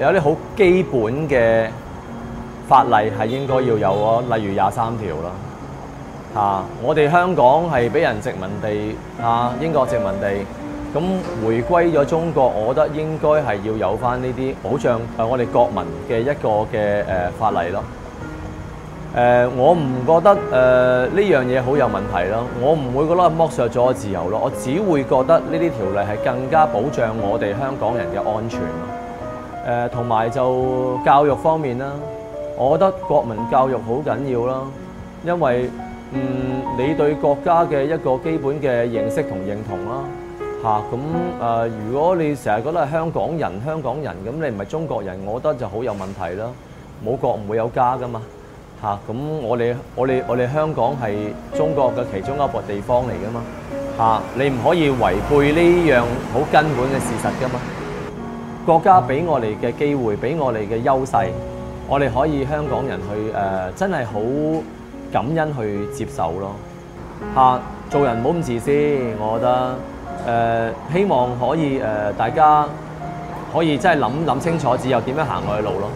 有啲好基本嘅法例係應該要有咯，例如廿三條啦。嚇、我哋香港係俾人殖民地嚇、英國殖民地，咁回歸咗中國，我覺得應該係要有翻呢啲保障誒我哋國民嘅一個嘅誒、法例咯。誒、我唔覺得誒呢樣嘢好有問題咯，我唔會覺得剝削咗自由咯，我只會覺得呢啲條例係更加保障我哋香港人嘅安全咯。誒同埋就教育方面啦，我覺得國民教育好緊要啦，因為嗯你對國家嘅一個基本嘅認識同認同啦。嚇咁誒，如果你成日覺得係香港人，香港人咁你唔係中國人，我覺得就好有問題啦。冇國唔會有家噶嘛。嚇咁、我哋我哋我哋香港係中國嘅其中一個地方嚟噶嘛嚇、你唔可以違背呢樣好根本嘅事實噶嘛。國家俾我哋嘅機會，俾我哋嘅優勢，我哋可以香港人去誒、真係好感恩去接受咯嚇、做人唔好咁自私，我覺得誒、希望可以誒、大家可以真係諗諗清楚之後點樣行我嘅路咯。